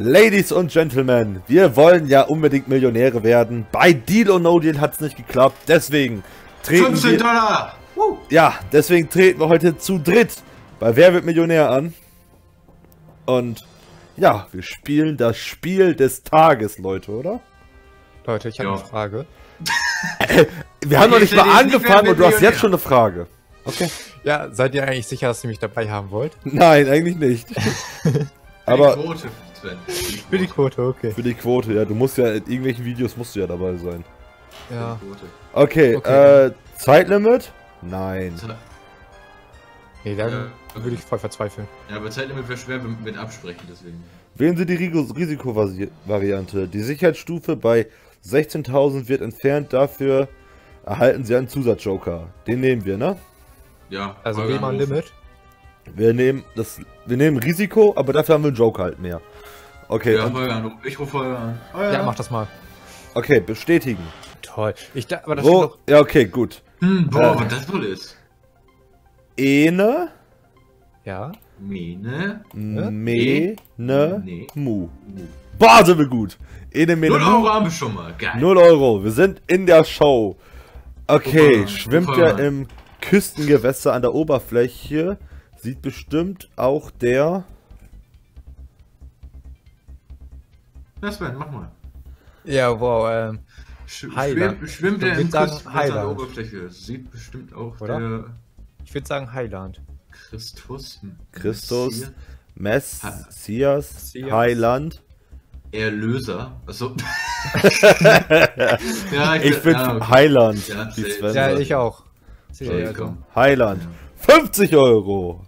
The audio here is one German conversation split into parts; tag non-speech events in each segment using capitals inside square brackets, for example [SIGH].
Ladies und Gentlemen, wir wollen ja unbedingt Millionäre werden. Bei Deal or No Deal hat es nicht geklappt. Deswegen treten 15 wir, Dollar! Woo. ja, deswegen treten wir heute zu dritt bei Wer wird Millionär an. Und ja, wir spielen das Spiel des Tages, Leute, oder? Leute, ich habe eine Frage. [LAUGHS] Wir haben noch nicht mal angefangen und du hast jetzt schon eine Frage. Okay. Ja, seid ihr eigentlich sicher, dass ihr mich dabei haben wollt? Nein, eigentlich nicht. [LAUGHS] Aber Quote, Sven. Die Für die Quote, okay. für die Quote, ja, du musst ja in irgendwelchen Videos musst du ja dabei sein. Ja. Okay, Okay. äh, Zeitlimit? Nein. Nee, dann Ja. würde ich voll verzweifeln. Ja, aber Zeitlimit wäre schwer mit Absprechen, deswegen. Wählen Sie die Risikovariante. Die Sicherheitsstufe bei 16.000 wird entfernt, dafür erhalten Sie einen Zusatzjoker. Den nehmen wir, ne? Ja. Also wie mal. Limit. Wir nehmen das, wir nehmen Risiko, aber dafür haben wir einen Joker halt mehr. Okay, Ja, anrufen. Ich rufe Holger an. Ja, mach das mal. okay, bestätigen. Toll. Ich da, aber das Wo? Ja, okay, gut. Hm, boah, Äh. was das wohl ist. Ene, Ja. Mine. me, Nee. ne, Nee. mu. Boah, sind wir gut. Ene, me, 0 ne, Euro mu. haben wir schon mal. Geil. 0 Euro, wir sind in der Show. Okay, Super, schwimmt super. ja im Küstengewässer an der Oberfläche. Sieht bestimmt auch der. Na Sven, mach mal. Ja, wow, ähm. Sch Highland. Schwimmt, schwimmt Ich der im sagen. Oberfläche. Sieht bestimmt auch Oder? der Ich würde sagen Highland. Christus. Christus, Messias. Highland. Erlöser. Achso. [LAUGHS] ja, Ich ja, finde okay. Highland, Ja, Ja, ich auch. Also. Highland. 50 Euro.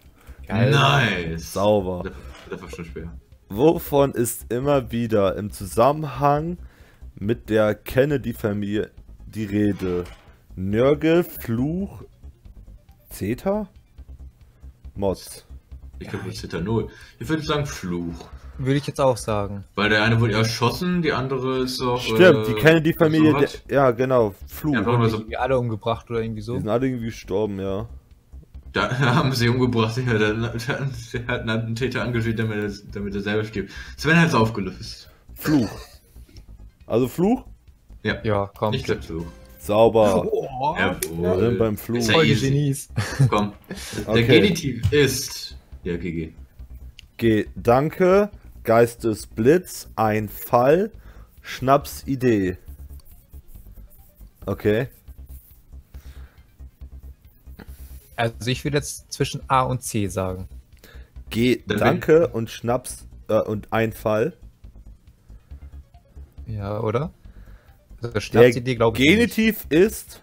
Geil. Nice. Sauber. Das, war schon schwer. Wovon ist immer wieder im Zusammenhang mit der Kennedy-Familie die Rede? Nörgel, Fluch, Zeta? Mods. Ich glaube, ist Zitanol. Ich würde sagen Fluch. Würde ich jetzt auch sagen. Weil der eine wurde erschossen, die andere ist auch. Stimmt, die Kennedy-Familie, so ja genau, Fluch. Ja, Also- Irgendwie alle umgebracht oder irgendwie Die so. sind alle irgendwie gestorben, ja. Da [LAUGHS] haben sie umgebracht, ja, der, der, der hat einen Attentäter engagiert, damit er, damit er selber stirbt. Sven hat es aufgelöst. Fluch. Also Fluch? Ja. Ja, komm. Ich glaub Fluch. Sauber. Oh, Wir sind Jawohl. beim Fluch. Ist ja voll die easy. Genies. Komm. [LAUGHS] Der Okay. Genitiv ist. Ja, GG. Gedanke, Geistesblitz, ein Fall, Schnapsidee. Okay. Also ich würde jetzt zwischen A und C sagen. Gedanke und Schnaps äh, und ein Fall. Ja, oder? Also Schnapsidee glaube ich nicht. Genitiv ist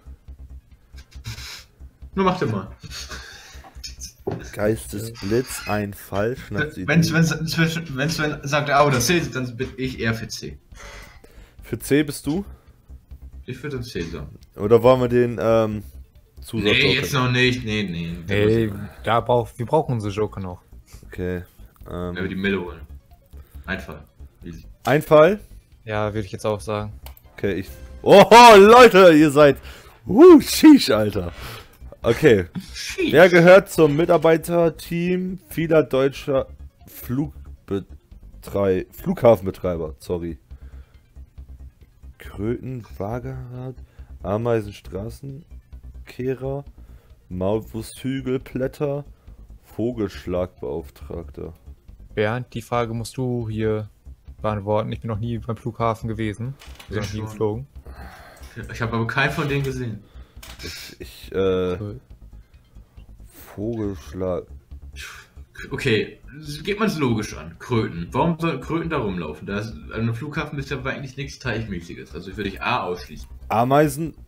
Nur mach den mal. Geistesblitz, ein Fall, Schnapsidee. Wenn Sven, zwischen- wenn Sven sagt A oder C, dann bin ich eher für C. Für C bist du? Ich würde C sagen. Oder wollen wir den ähm, Zusatz Nee, jetzt noch nicht. Nee, nee. Nee, da brauch, wir brauchen unsere Joker noch. Okay. Wenn wir Ähm, die Mille holen. Easy. ein Fall? Ja, würde ich jetzt auch sagen. Okay, ich. Oh, Leute, ihr seid. Uh, sheesh, Alter. Okay. Wer gehört zum Mitarbeiterteam vieler deutscher Flugbetrei Flughafenbetreiber? Sorry. Kröten, Wagerrad, Ameisenstraßenkehrer, Maulwursthügelblätter, Vogelschlagbeauftragter. Bernd, die Frage musst du hier beantworten. Ich bin noch nie beim Flughafen gewesen. Ich noch nie geflogen. Ich habe aber keinen von denen gesehen. Ich, äh, Cool. Vogelschlag. Okay, geht man es logisch an. Kröten. Warum soll Kröten da rumlaufen? Da ist, an einem Flughafen ist ja eigentlich nichts Teichmäßiges. Also würde ich A ausschließen. Ameisenstraßenkehrer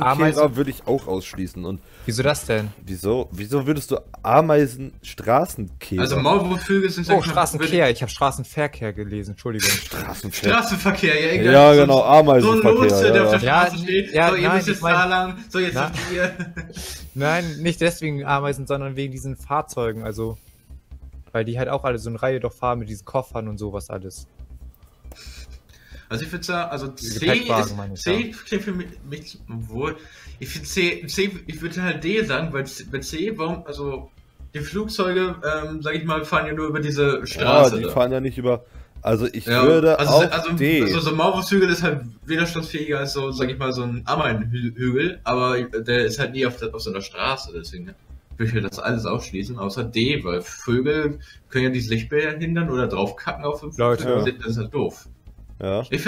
Ameisen- würde ich auch ausschließen. Und Wieso das denn? wieso, wieso würdest du Ameisenstraßenkehrer? Also Maulwurfvögel sind Oh, sag ich mal, Straßenverkehr. Ich habe Straßenverkehr gelesen. Entschuldigung. Straßenverkehr. Straßenverkehr, ja, egal. Ja, So- genau, So ein Ameisenverkehr. Lotse, der auf der ja, Straße Ja, steht. ja, so, ihr nein, müsst ich jetzt mein- da lang. So, jetzt Na. dürft ihr. [LAUGHS] [LAUGHS] Nein, nicht deswegen Ameisen, sondern wegen diesen Fahrzeugen. Also, weil die halt auch alle so eine Reihe doch fahren mit diesen Koffern und sowas alles. Also ich würde sagen, also C ist, C klingt für mich, wohl. Ich finde C, C, ich würde halt D sagen, weil C, bei C, warum, also die Flugzeuge, ähm, sag ich mal, fahren ja nur über diese Ja, Straße. die da. fahren ja nicht über. Also ich Ja, würde also, auch also, D. also so ein Maulwurfshügel ist halt widerstandsfähiger als so, sag ich mal, so ein Ameisenhügel, aber der ist halt nie auf, der, auf so einer Straße, deswegen würde ich halt das alles ausschließen, außer D, weil Vögel können ja die Lichtbilder hindern oder draufkacken auf den Leute. Vögel, das ist halt doof. Ja. Ich,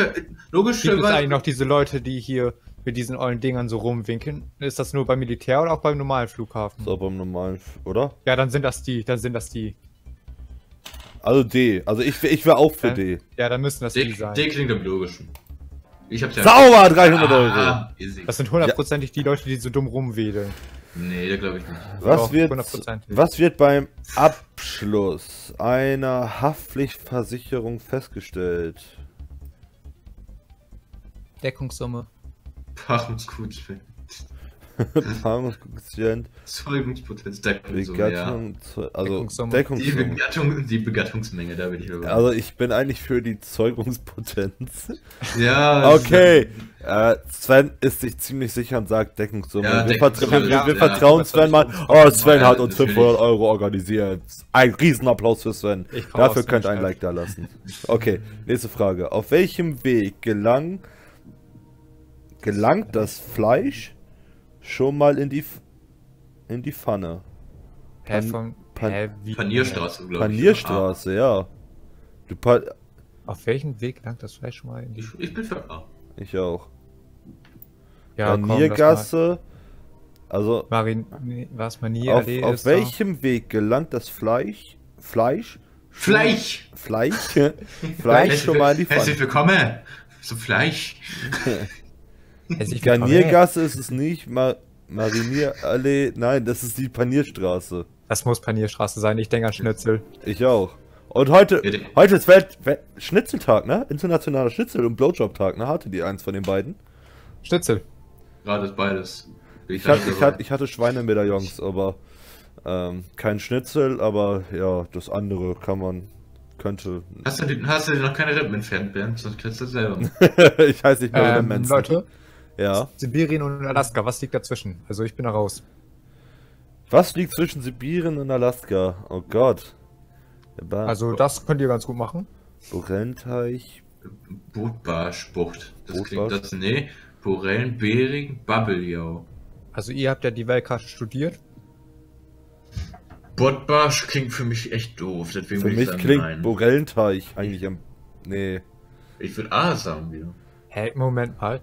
logisch, Gibt es eigentlich noch diese Leute, die hier mit diesen ollen Dingern so rumwinkeln? Ist das nur beim Militär oder auch beim normalen Flughafen? So beim normalen, oder? Ja, dann sind das die, dann sind das die. Also D. Also ich, ich wäre auch für Hä? D. Ja, dann müssen das die D, sein. D klingt am logischen. Ich hab's ja. Sauber, 300 Euro. Ah, easy. Das sind hundertprozentig die Leute, die so dumm rumwedeln. Nee, da glaube ich nicht. Was Doch, wird, 100%. was wird beim Abschluss einer Haftpflichtversicherung festgestellt? Deckungssumme. Paarungsgut. [LAUGHS] Paarungskoeffizient, Zeugungspotenz, Deckungssumme, ja. Also Deckungssumme. Die, Deckungssumme. Begattung, die Begattungsmenge, da bin ich dabei. Also ich bin eigentlich für die Zeugungspotenz. [LAUGHS] ja, [LAUGHS] Okay, äh, Sven ist sich ziemlich sicher und sagt Deckungssumme. Ja, wir, Deckungssumme, vertra wir, wir, ja, wir ja, vertrauen Sven mal. Oh, Sven hat uns natürlich. 500 Euro organisiert. Ein Riesenapplaus für Sven. Dafür könnt ihr ein. Like da lassen. Okay, nächste Frage. Auf welchem Weg gelang, gelangt das Fleisch schon mal in die, in die Pfanne? Hä, Pan- von, Pan- hä, wie? Panierstraße, glaube ich. Panierstraße, ja. Du pa Auf welchem Weg langt das Fleisch schon mal in die... Ich, ich bin für A. ich auch. Ja. Paniergasse, also Marin... Was? Manier? auf, auf welchem Weg gelangt das Fleisch, Fleisch, Fleisch! Fleisch, [LAUGHS] Fleisch schon mal in die Herzlich Pfanne? willkommen zum Fleisch. [LAUGHS] Garniergasse ist es nicht, Ma Marinierallee, nein, das ist die Panierstraße. Das muss Panierstraße sein, ich denke an Schnitzel. Ich auch. Und heute, heute ist Welt, Welt Schnitzeltag, ne? Internationaler Schnitzel- und Blowjob-Tag, ne? Hatte die eins von den beiden? Schnitzel. Gerade ist beides. Bin Ich hatte, ich hatte, ich hatte Schweinemedaillons, aber ähm, kein Schnitzel, aber ja, das andere kann man, könnte. Hast du, die- hast du dir noch keine Rippen entfernt, Bernd? Sonst kriegst du das selber. [LAUGHS] ich heiße nicht mehr ähm, Manson. Leute, Ja. Sibirien und Alaska, was liegt dazwischen? Also ich bin da raus. Was liegt zwischen Sibirien und Alaska? Oh Gott. Also das könnt ihr ganz gut machen. Borellenteich. Bootbarschbucht. Das Bootbarsch? klingt das. Nee. Borellen, Bering, Babbeljau. Also ihr habt ja die Weltkarte studiert. Bootbarsch klingt für mich echt doof. Deswegen Für würde ich mich sagen, klingt nein. Borellenteich eigentlich am. Nee. Ich würde A sagen wieder. Hä, Moment mal.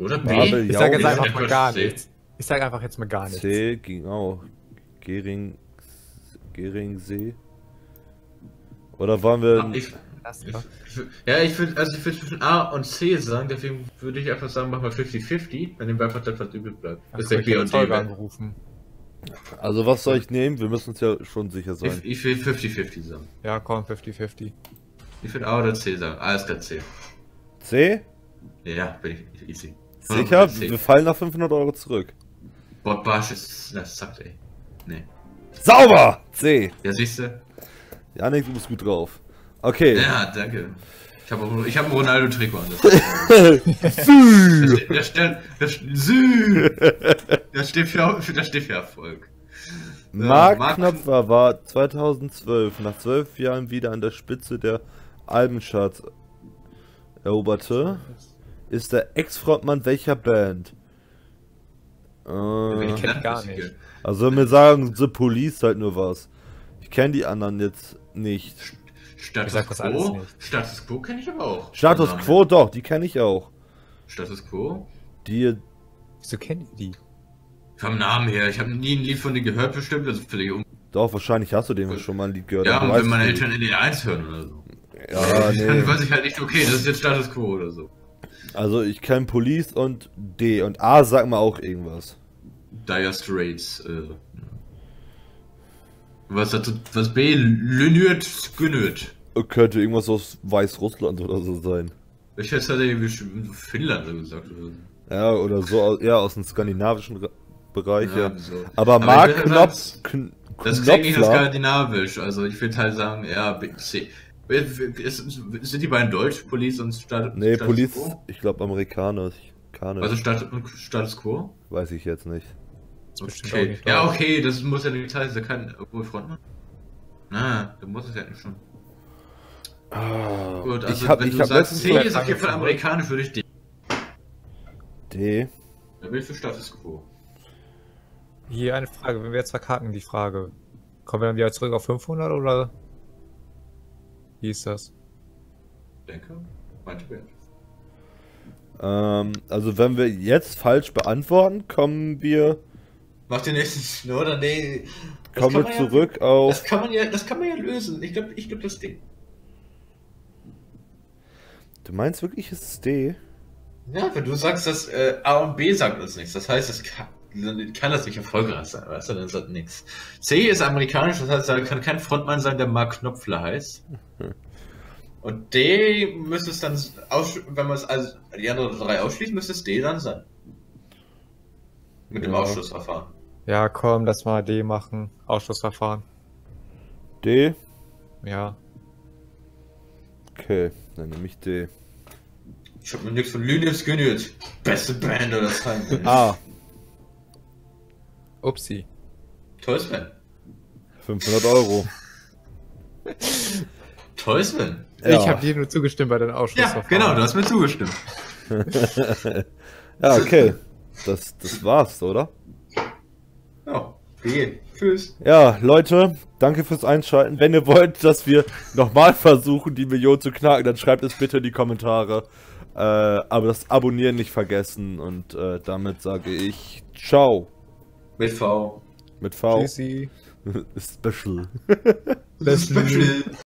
Oder B? Babel- Ich sage jetzt einfach mal gar C. nichts. Ich sage einfach jetzt mal gar nichts. C ging auch. Gering. Geringsee. Oder waren wir. Ah, ich, ich, ja, ich würde also ich würd zwischen A und C sagen, deswegen würde ich einfach sagen, mach mal 50-50, dann nehmen wir einfach das, was übrig bleibt. Ist der ich B und D. Weg. angerufen. Also was soll ich nehmen? Wir müssen uns ja schon sicher sein. Ich, ich will 50-50 sagen. Ja, komm, 50-50. Ich würde A oder C sagen. A ist der C. C? Ja, bin ich easy. Sicher? Wir fallen nach 500 Euro zurück. Botbarsch ist. Das sagt ey. Nee. Sauber! C. Ja, siehst du? Janik, du bist gut drauf. Okay. Ja, danke. Ich habe ich hab ein Ronaldo-Trikot an. Das, [LAUGHS] das, steht- das, Sü. das steht für, das steht für Erfolg. Mark Mark- Knopfler war 2012 nach zwölf Jahren wieder an der Spitze der Albencharts eroberte. Ist der Ex-Frontmann welcher Band? Äh, Ich kenn gar nicht. also mir sagen The Police halt nur was. Ich kenne die anderen jetzt nicht. Status Ich sag Quo. nicht. Status Quo kenne ich aber auch. Status Quo, doch, die kenne ich auch. Status Quo? Die, Wieso kennt ihr die? Vom Namen her. Ich habe nie ein Lied von denen gehört, bestimmt. Also für die, doch, wahrscheinlich hast du den schon mal ein Lied gehört. ja, aber und wenn meine Eltern in den 1 hören oder so. Ja, [LAUGHS] nee. Dann weiß ich halt nicht, okay, das ist jetzt Status Quo oder so. Also ich kenne Police und D und A sag mal auch irgendwas. Dire Straits. Äh, ja. was, dazu, was B? Lynyrd Skynyrd. Könnte irgendwas aus Weißrussland oder so sein. Ich hätte halt irgendwie Finnland gesagt. Oder so. Ja, oder so aus- eher aus dem skandinavischen Bereich, ja. Ja, so. Aber Aber Mark Knopf, Das klingt nicht skandinavisch, also ich würde halt sagen, ja, B, C. Sind die beiden Deutsch, Police und Status nee, Status Police, Quo? ich glaube Amerikaner, Kaner, Also Status, Status Quo? weiß ich jetzt nicht. Okay. nicht Ja, okay, das muss ja nicht heißen, da kann obwohl Frontmann. Na, da muss es ja nicht schon. Ah, Gut, also ich habe wenn ich du hab sagst C ist auf jeden Fall amerikanisch, würde ich D. D. Da bin ich für Status Quo. Hier eine Frage, wenn wir jetzt verkacken, die Frage. Kommen wir dann wieder zurück auf 500 oder? Wie ist das? Denke, meinte Bernd. Ähm, also wenn wir jetzt falsch beantworten, kommen wir, Mach den nächsten, [LAUGHS] ne, oder? Nee. Das kommen wir zurück Ja, auf. das kann man ja, das kann man ja lösen. Ich glaube, ich glaube das Ding. Du meinst wirklich, ist es D? Ja, wenn du sagst, dass äh, A und B sagt uns nichts, das heißt, es kann, dann kann das nicht erfolgreich sein, weißt du, dann sagt nichts. C ist amerikanisch, das heißt, da kann kein Frontmann sein, der Mark Knopfler heißt. [LAUGHS] Und D müsste es dann, wenn man es also die anderen drei ausschließt, müsste es D dann sein. Mit dem Ja. Ausschlussverfahren. Ja, komm, lass mal D machen. Ausschlussverfahren. D? Ja. Okay, dann nehme ich D. Ich hab mir nichts von Lynyrd Skynyrd. Beste Band oder sein. [LAUGHS] A. Upsi. Toll, Sven. 500 Euro. Toll, Sven. Ich Ja. habe dir nur zugestimmt bei den Ja, Ausschlussverfahren. genau, du hast mir zugestimmt. [LAUGHS] Ja, okay. Das, das war's, oder? Ja, B. Tschüss. Ja, Leute, danke fürs Einschalten. Wenn ihr wollt, dass wir nochmal versuchen, die Million zu knacken, dann schreibt es bitte in die Kommentare. Äh, aber das Abonnieren nicht vergessen. Und äh, damit sage ich Ciao. Mit V. Mit V. Tschüssi. [LAUGHS] Special. Special. Special.